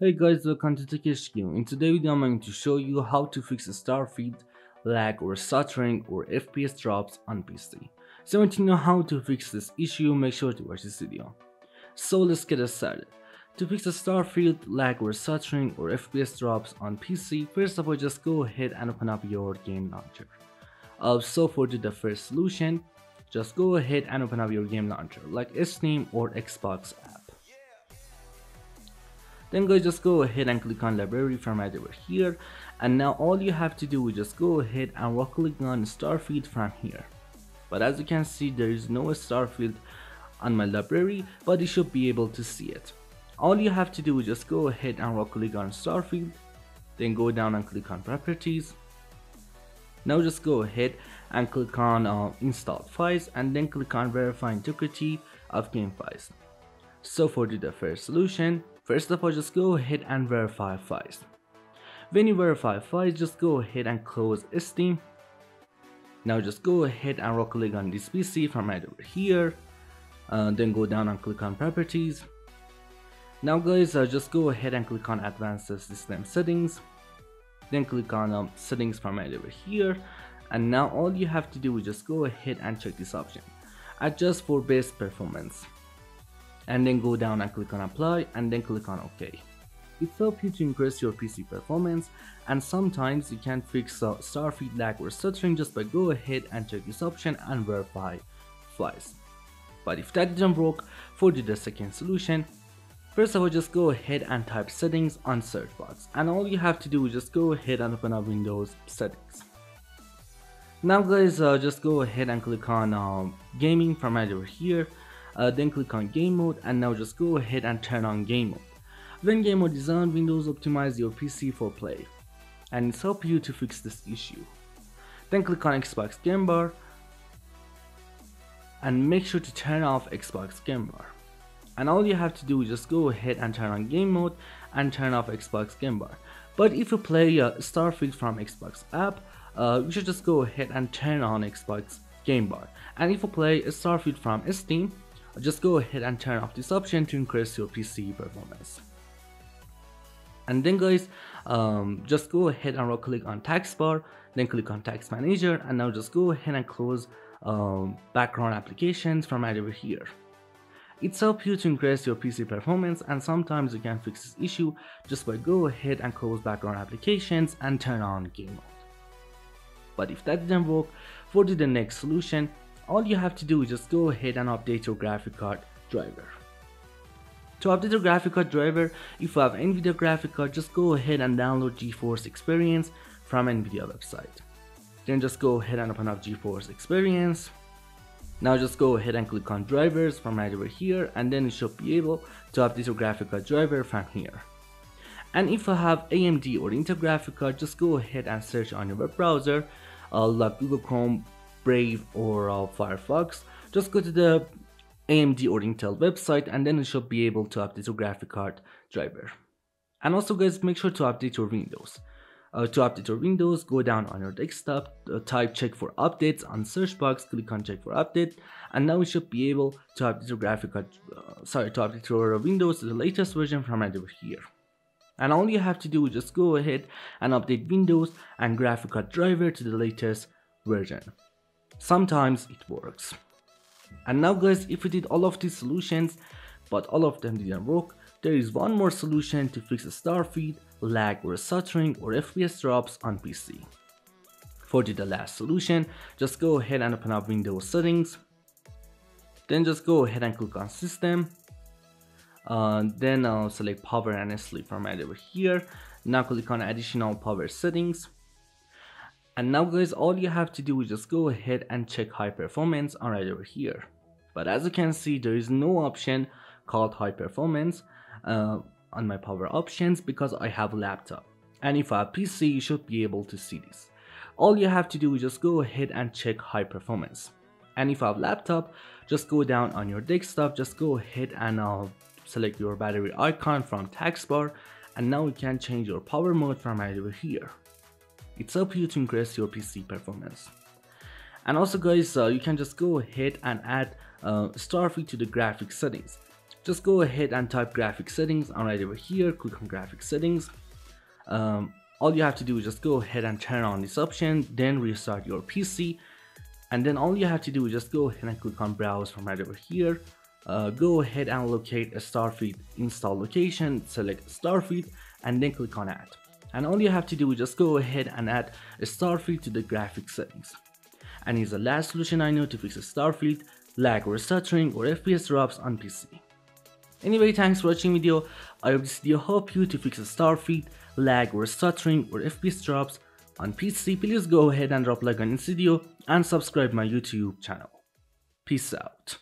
Hey guys, welcome to TechHQ. In today's video, I'm going to show you how to fix a Starfield lag or stuttering or FPS drops on PC. So if you know how to fix this issue, make sure to watch this video. So let's get started. To fix a Starfield lag or stuttering or FPS drops on PC, first of all, just go ahead and open up your game launcher. Uh, so for the first solution, just go ahead and open up your game launcher like Steam or Xbox app. Then guys just go ahead and click on library from right over here and now all you have to do is just go ahead and right click on Starfield from here. But as you can see there is no Starfield on my library but you should be able to see it. All you have to do is just go ahead and right click on Starfield then go down and click on properties. Now just go ahead and click on uh, install files and then click on verify integrity of game files. So for the first solution, First of all, just go ahead and verify files. When you verify files, just go ahead and close Steam. Now just go ahead and right click on this PC from right over here. Uh, then go down and click on properties. Now guys, uh, just go ahead and click on advanced system settings. Then click on um, settings from right over here. And now all you have to do is just go ahead and check this option. Adjust for best performance and then go down and click on apply and then click on OK. It helps you to increase your PC performance and sometimes you can fix uh, Starfield lag or stuttering just by go ahead and check this option and verify twice. But if that didn't work, for the second solution, first of all just go ahead and type settings on search box and all you have to do is just go ahead and open up Windows settings. Now guys uh, just go ahead and click on uh, gaming from right over here uh, then click on game mode and now just go ahead and turn on game mode. When game mode is on, Windows optimize your PC for play and it's help you to fix this issue. Then click on Xbox Game Bar and make sure to turn off Xbox Game Bar. And all you have to do is just go ahead and turn on game mode and turn off Xbox Game Bar. But if you play uh, Starfield from Xbox app, uh, you should just go ahead and turn on Xbox Game Bar. And if you play Starfield from Steam, just go ahead and turn off this option to increase your PC performance. And then guys, um, just go ahead and right click on taskbar, then click on task manager and now just go ahead and close um, background applications from right over here. It's help you to increase your PC performance and sometimes you can fix this issue just by go ahead and close background applications and turn on game mode. But if that didn't work, for the next solution, all you have to do is just go ahead and update your graphic card driver. To update your graphic card driver, if you have NVIDIA graphic card, just go ahead and download GeForce Experience from NVIDIA website. Then just go ahead and open up GeForce Experience. Now just go ahead and click on drivers from right over here and then you should be able to update your graphic card driver from here. And if you have AMD or Intel graphic card, just go ahead and search on your web browser uh, like Google Chrome, Brave or uh, Firefox, just go to the AMD or Intel website and then you should be able to update your graphic card driver. And also guys, make sure to update your Windows. Uh, to update your Windows, go down on your desktop, uh, type check for updates on search box, click on check for update, and now you should be able to update your graphic card, uh, sorry, to update your Windows to the latest version from right over here. And all you have to do is just go ahead and update Windows and graphic card driver to the latest version. Sometimes it works. And now guys, if we did all of these solutions, but all of them didn't work, there is one more solution to fix a Starfield, lag or stuttering or FPS drops on PC. For the last solution, just go ahead and open up Windows settings, then just go ahead and click on system, uh, then uh, select power and sleep from over here, now click on additional power settings, and now guys, all you have to do is just go ahead and check high performance on right over here. But as you can see, there is no option called high performance uh, on my power options because I have a laptop. And if I have PC, you should be able to see this. All you have to do is just go ahead and check high performance. And if I have laptop, just go down on your desktop, just go ahead and uh, select your battery icon from taskbar and now you can change your power mode from right over here it's up you to increase your PC performance. And also guys, uh, you can just go ahead and add uh, Starfield to the graphics settings. just go ahead and type graphic settings and right over here click on graphic settings um, all you have to do is just go ahead and turn on this option then restart your PC and then all you have to do is just go ahead and click on browse from right over here uh, go ahead and locate a Starfield install location select Starfield and then click on add and all you have to do is just go ahead and add a Starfield to the graphics settings and is the last solution I know to fix a Starfield lag or stuttering or FPS drops on PC. Anyway, thanks for watching video. I hope this video helped you to fix a Starfield lag or stuttering or FPS drops on PC. Please go ahead and drop like on this video and subscribe my YouTube channel. Peace out.